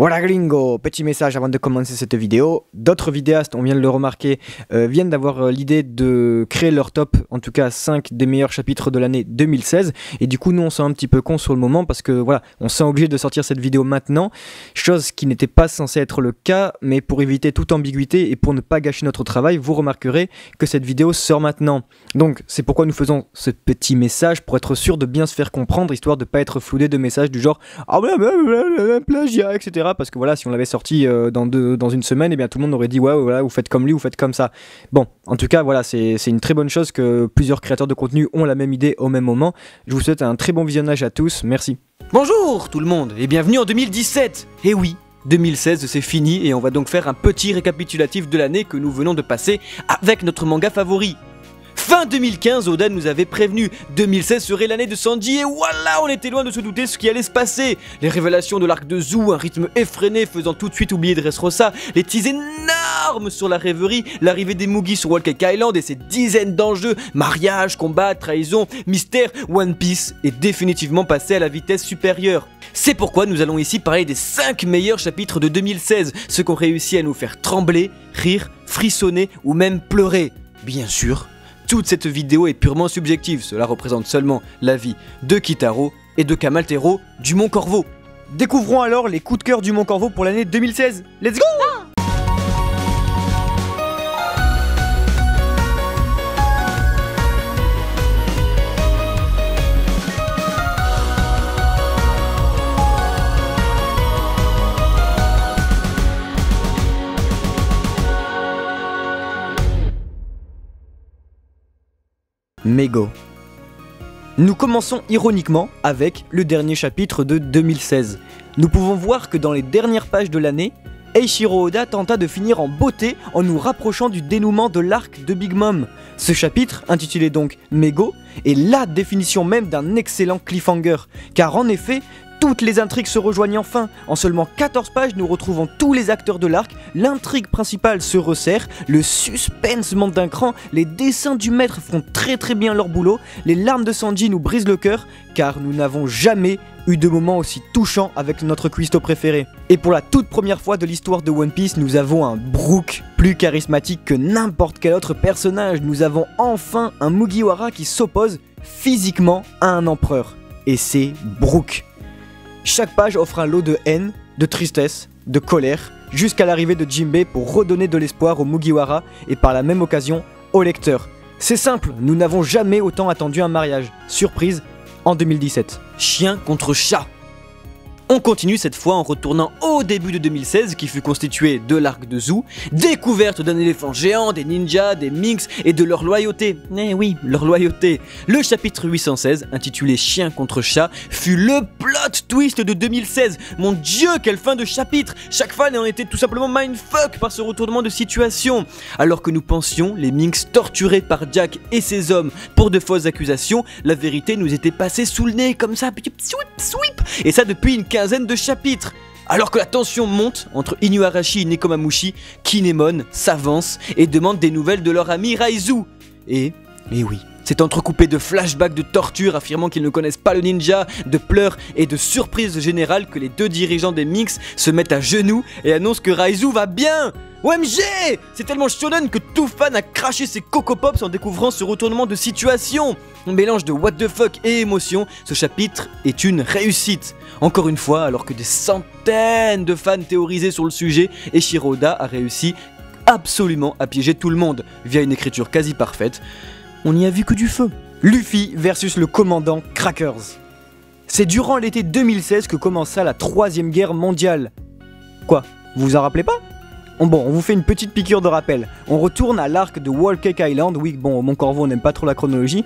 Voilà gringo, petit message avant de commencer cette vidéo. D'autres vidéastes, on vient de le remarquer, euh, viennent d'avoir euh, l'idée de créer leur top, en tout cas 5 des meilleurs chapitres de l'année 2016. Et du coup, nous, on sent un petit peu con sur le moment parce que voilà, on sent obligé de sortir cette vidéo maintenant, chose qui n'était pas censée être le cas, mais pour éviter toute ambiguïté et pour ne pas gâcher notre travail, vous remarquerez que cette vidéo sort maintenant. Donc, c'est pourquoi nous faisons ce petit message pour être sûr de bien se faire comprendre, histoire de ne pas être floudé de messages du genre ah blablabla, plagiat, etc parce que voilà, si on l'avait sorti euh, dans, dans une semaine, et eh bien tout le monde aurait dit ouais, voilà, vous faites comme lui, vous faites comme ça. Bon, en tout cas, voilà, c'est une très bonne chose que plusieurs créateurs de contenu ont la même idée au même moment. Je vous souhaite un très bon visionnage à tous, merci. Bonjour tout le monde et bienvenue en 2017. Et eh oui, 2016 c'est fini et on va donc faire un petit récapitulatif de l'année que nous venons de passer avec notre manga favori. Fin 2015, Oda nous avait prévenu, 2016 serait l'année de Sanji et voilà, on était loin de se douter ce qui allait se passer. Les révélations de l'arc de Zou, un rythme effréné faisant tout de suite oublier Dressrosa, les teas énormes sur la rêverie, l'arrivée des Mugi sur Walk Island et ses dizaines d'enjeux, mariage, combat, trahison, mystère, One Piece est définitivement passé à la vitesse supérieure. C'est pourquoi nous allons ici parler des 5 meilleurs chapitres de 2016, ceux qui ont réussi à nous faire trembler, rire, frissonner ou même pleurer. Bien sûr, toute cette vidéo est purement subjective, cela représente seulement l'avis de Kitaro et de Kamaltero du Mont Corvo. Découvrons alors les coups de cœur du Mont Corvo pour l'année 2016. Let's go Mego. Nous commençons ironiquement avec le dernier chapitre de 2016. Nous pouvons voir que dans les dernières pages de l'année, Eiichiro Oda tenta de finir en beauté en nous rapprochant du dénouement de l'arc de Big Mom. Ce chapitre, intitulé donc Mego, est la définition même d'un excellent cliffhanger, car en effet, toutes les intrigues se rejoignent enfin. En seulement 14 pages, nous retrouvons tous les acteurs de l'arc, l'intrigue principale se resserre, le suspense monte d'un cran, les dessins du maître font très très bien leur boulot, les larmes de Sanji nous brisent le cœur, car nous n'avons jamais eu de moment aussi touchant avec notre cuistot préféré. Et pour la toute première fois de l'histoire de One Piece, nous avons un Brook plus charismatique que n'importe quel autre personnage. Nous avons enfin un Mugiwara qui s'oppose physiquement à un empereur. Et c'est Brook. Chaque page offre un lot de haine, de tristesse, de colère, jusqu'à l'arrivée de Jimbei pour redonner de l'espoir au Mugiwara et par la même occasion au lecteur. C'est simple, nous n'avons jamais autant attendu un mariage. Surprise, en 2017. Chien contre chat. On continue cette fois en retournant au début de 2016 qui fut constitué de l'arc de Zou, découverte d'un éléphant géant, des ninjas, des minx et de leur loyauté. Eh oui, leur loyauté. Le chapitre 816, intitulé Chien contre chat, fut le plot twist de 2016. Mon dieu, quelle fin de chapitre Chaque fan en était tout simplement mindfuck par ce retournement de situation. Alors que nous pensions les minx torturés par Jack et ses hommes pour de fausses accusations, la vérité nous était passée sous le nez comme ça, sweep, et ça depuis une de chapitres. Alors que la tension monte entre Inuarashi et Nekomamushi, Kinemon s'avance et demande des nouvelles de leur ami Raizu. Et, et oui, c'est entrecoupé de flashbacks de torture affirmant qu'ils ne connaissent pas le ninja, de pleurs et de surprises générales que les deux dirigeants des Minx se mettent à genoux et annoncent que Raizu va bien OMG C'est tellement shonen que tout fan a craché ses Coco Pops en découvrant ce retournement de situation Un mélange de what the fuck et émotion, ce chapitre est une réussite Encore une fois, alors que des centaines de fans théorisaient sur le sujet, Eshiroda a réussi absolument à piéger tout le monde via une écriture quasi parfaite. On n'y a vu que du feu. Luffy versus le commandant Crackers. C'est durant l'été 2016 que commença la troisième guerre mondiale. Quoi Vous vous en rappelez pas? Bon, on vous fait une petite piqûre de rappel. On retourne à l'arc de Wall Cake Island. Oui, bon, mon corbeau n'aime pas trop la chronologie.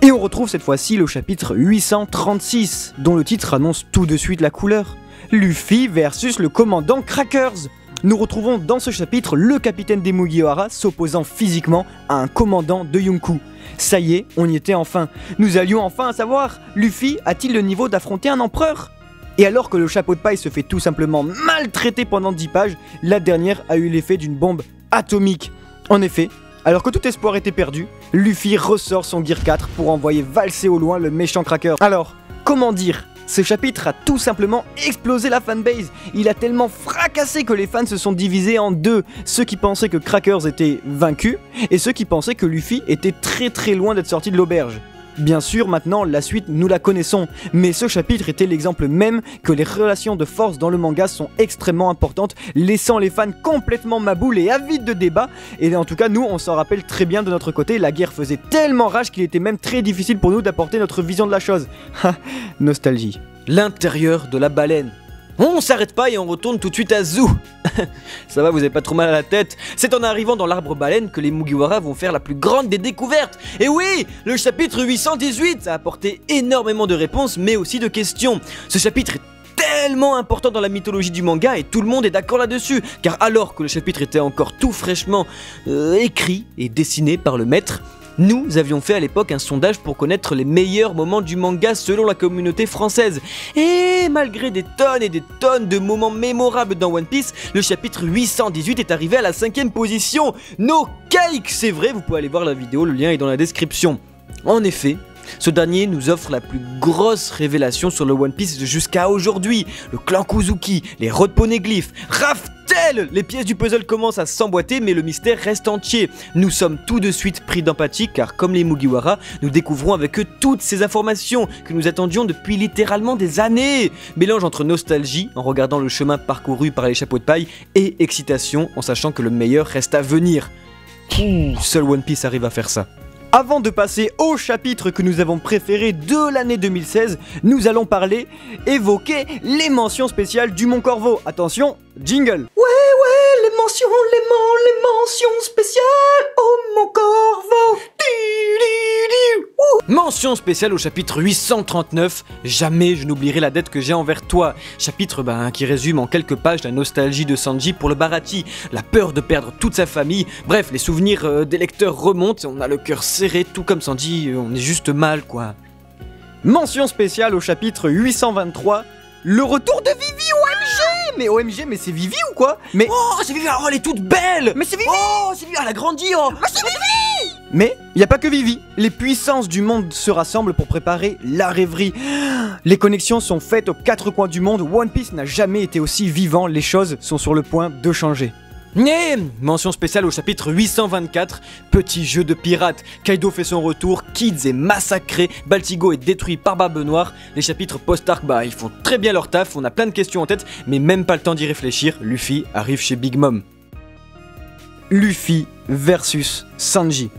Et on retrouve cette fois-ci le chapitre 836, dont le titre annonce tout de suite la couleur. Luffy versus le commandant Crackers. Nous retrouvons dans ce chapitre le capitaine des Mugiwara s'opposant physiquement à un commandant de Yunku. Ça y est, on y était enfin. Nous allions enfin savoir, Luffy a-t-il le niveau d'affronter un empereur? Et alors que le chapeau de paille se fait tout simplement maltraiter pendant 10 pages, la dernière a eu l'effet d'une bombe atomique. En effet, alors que tout espoir était perdu, Luffy ressort son Gear 4 pour envoyer valser au loin le méchant cracker. Alors, comment dire? Ce chapitre a tout simplement explosé la fanbase. Il a tellement fracassé que les fans se sont divisés en deux. Ceux qui pensaient que Crackers était vaincu et ceux qui pensaient que Luffy était très très loin d'être sorti de l'auberge. Bien sûr, maintenant, la suite, nous la connaissons, mais ce chapitre était l'exemple même que les relations de force dans le manga sont extrêmement importantes, laissant les fans complètement maboules et avides de débat. Et en tout cas, nous, on s'en rappelle très bien de notre côté, la guerre faisait tellement rage qu'il était même très difficile pour nous d'apporter notre vision de la chose. Nostalgie. L'intérieur de la baleine. On s'arrête pas et on retourne tout de suite à Zoo. Ça va, vous avez pas trop mal à la tête C'est en arrivant dans l'arbre baleine que les Mugiwara vont faire la plus grande des découvertes. Et oui, le chapitre 818 a apporté énormément de réponses mais aussi de questions. Ce chapitre est tellement important dans la mythologie du manga et tout le monde est d'accord là-dessus. Car alors que le chapitre était encore tout fraîchement euh, écrit et dessiné par le maître, nous avions fait à l'époque un sondage pour connaître les meilleurs moments du manga selon la communauté française. Et malgré des tonnes et des tonnes de moments mémorables dans One Piece, le chapitre 818 est arrivé à la cinquième position. No cake, c'est vrai, vous pouvez aller voir la vidéo, le lien est dans la description. En effet, ce dernier nous offre la plus grosse révélation sur le One Piece jusqu'à aujourd'hui. Le clan Kuzuki, les road poneglyphes, Les pièces du puzzle commencent à s'emboîter mais le mystère reste entier. Nous sommes tout de suite pris d'empathie car comme les Mugiwara, nous découvrons avec eux toutes ces informations que nous attendions depuis littéralement des années. Mélange entre nostalgie en regardant le chemin parcouru par les chapeaux de paille et excitation en sachant que le meilleur reste à venir. Seul One Piece arrive à faire ça. Avant de passer au chapitre que nous avons préféré de l'année 2016, nous allons parler, évoquer les mentions spéciales du Mont Corvo. Attention, jingle Ouais, ouais, les mentions, les les mentions spéciales au Mont Corvo Mention spéciale au chapitre 839, Jamais je n'oublierai la dette que j'ai envers toi. Chapitre ben, qui résume en quelques pages la nostalgie de Sanji pour le Baratie, la peur de perdre toute sa famille. Bref, les souvenirs euh, des lecteurs remontent, on a le cœur serré, tout comme Sanji, euh, on est juste mal quoi. Mention spéciale au chapitre 823, le retour de Vivi OMG Mais OMG, mais c'est Vivi ou quoi? Mais Oh, c'est Vivi, oh, elle est toute belle mais c'est Vivi Oh, c'est Vivi, elle a grandi, oh Mais c'est Vivi Mais il n'y a pas que Vivi. Les puissances du monde se rassemblent pour préparer la rêverie. Les connexions sont faites aux quatre coins du monde. One Piece n'a jamais été aussi vivant. Les choses sont sur le point de changer. Mention spéciale au chapitre 824, petit jeu de pirate. Kaido fait son retour, Kids est massacré, Baltigo est détruit par Barbe Noire. Les chapitres post-arc, bah ils font très bien leur taf, on a plein de questions en tête, mais même pas le temps d'y réfléchir, Luffy arrive chez Big Mom. Luffy versus Sanji.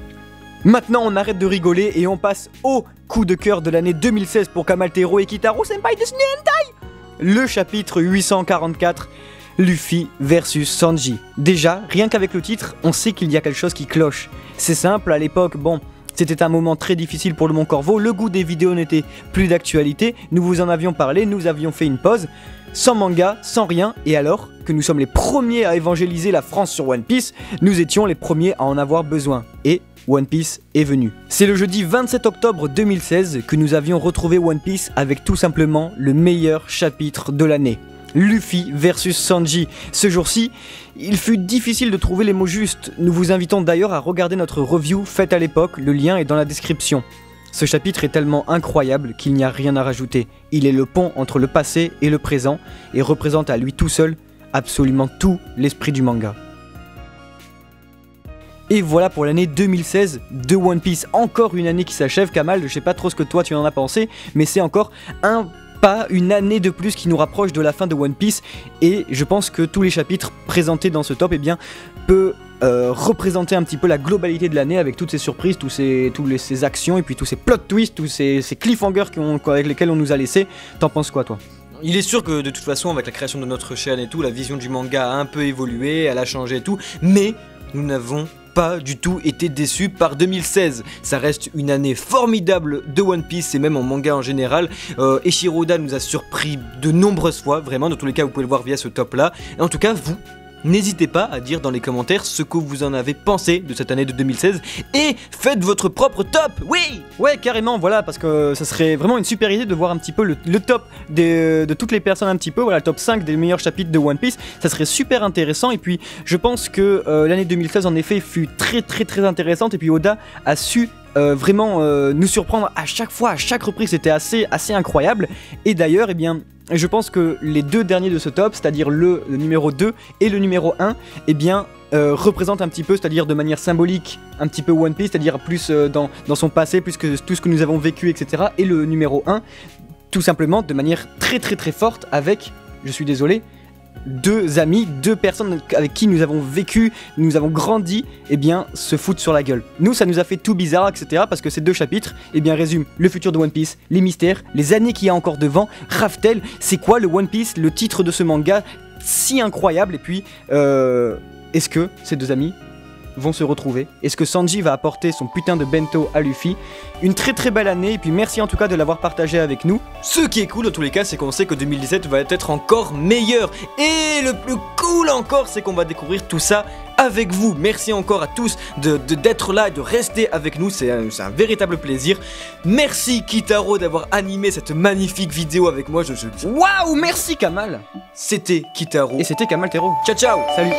Maintenant, on arrête de rigoler et on passe au coup de cœur de l'année 2016 pour Kamaltero et Kitaro Senpai de Hentai. Le chapitre 844, Luffy versus Sanji. Déjà, rien qu'avec le titre, on sait qu'il y a quelque chose qui cloche. C'est simple, à l'époque, bon, c'était un moment très difficile pour le Mont Corvo, le goût des vidéos n'était plus d'actualité, nous vous en avions parlé, nous avions fait une pause, sans manga, sans rien, et alors que nous sommes les premiers à évangéliser la France sur One Piece, nous étions les premiers à en avoir besoin. Et One Piece est venu. C'est le jeudi 27 octobre 2016 que nous avions retrouvé One Piece avec tout simplement le meilleur chapitre de l'année. Luffy versus Sanji. Ce jour-ci, il fut difficile de trouver les mots justes. Nous vous invitons d'ailleurs à regarder notre review faite à l'époque, le lien est dans la description. Ce chapitre est tellement incroyable qu'il n'y a rien à rajouter. Il est le pont entre le passé et le présent et représente à lui tout seul absolument tout l'esprit du manga. Et voilà pour l'année 2016 de One Piece. Encore une année qui s'achève, Kamal. Je sais pas trop ce que toi tu en as pensé, mais c'est encore un pas, une année de plus qui nous rapproche de la fin de One Piece. Et je pense que tous les chapitres présentés dans ce top, eh bien, peut euh, représenter un petit peu la globalité de l'année avec toutes ces surprises, tous ces, tous les, ces actions et puis tous ces plot twists, tous ces, cliffhangers avec lesquels on nous a laissé. T'en penses quoi, toi? Il est sûr que de toute façon, avec la création de notre chaîne et tout, la vision du manga a un peu évolué, elle a changé et tout, mais nous n'avons pas du tout été déçus par 2016. Ça reste une année formidable de One Piece et même en manga en général. Euh, Eiichiro Oda nous a surpris de nombreuses fois, vraiment. Dans tous les cas, vous pouvez le voir via ce top là. Et en tout cas, vous. N'hésitez pas à dire dans les commentaires ce que vous en avez pensé de cette année de 2016 et faites votre propre top, oui Ouais, carrément, voilà, parce que ça serait vraiment une super idée de voir un petit peu le, top des- de toutes les personnes, un petit peu, voilà, le top 5 des meilleurs chapitres de One Piece. Ça serait super intéressant, et puis je pense que euh, l'année 2016, en effet, fut très très très intéressante, et puis Oda a su euh, vraiment euh, nous surprendre à chaque fois, à chaque reprise, c'était assez, assez incroyable. Et d'ailleurs, eh bien, je pense que les deux derniers de ce top, c'est-à-dire le, numéro 2 et le numéro 1, eh bien, euh, représentent un petit peu, c'est-à-dire de manière symbolique, un petit peu One Piece, c'est-à-dire plus dans, dans son passé, plus que tout ce que nous avons vécu, etc. Et le numéro 1, tout simplement de manière très très très forte avec, je suis désolé, deux amis, deux personnes avec qui nous avons vécu, nous avons grandi, eh bien, se foutent sur la gueule. Nous, ça nous a fait tout bizarre, etc. Parce que ces deux chapitres, eh bien, résument le futur de One Piece, les mystères, les années qu'il y a encore devant. Raftel, c'est quoi le One Piece, le titre de ce manga si incroyable? Et puis, euh, est-ce que ces deux amis vont se retrouver Est-ce que Sanji va apporter son putain de bento à Luffy? Une très très belle année, et puis merci en tout cas de l'avoir partagé avec nous. Ce qui est cool dans tous les cas, c'est qu'on sait que 2017 va être encore meilleur. Et le plus cool encore, c'est qu'on va découvrir tout ça avec vous. Merci encore à tous de de- d'être là et de rester avec nous. C'est un, un véritable plaisir. Merci Kitaro d'avoir animé cette magnifique vidéo avec moi. Je, je- je- Waouh, merci Kamal C'était Kitaro. Et c'était Kamal Tero. Ciao ciao Salut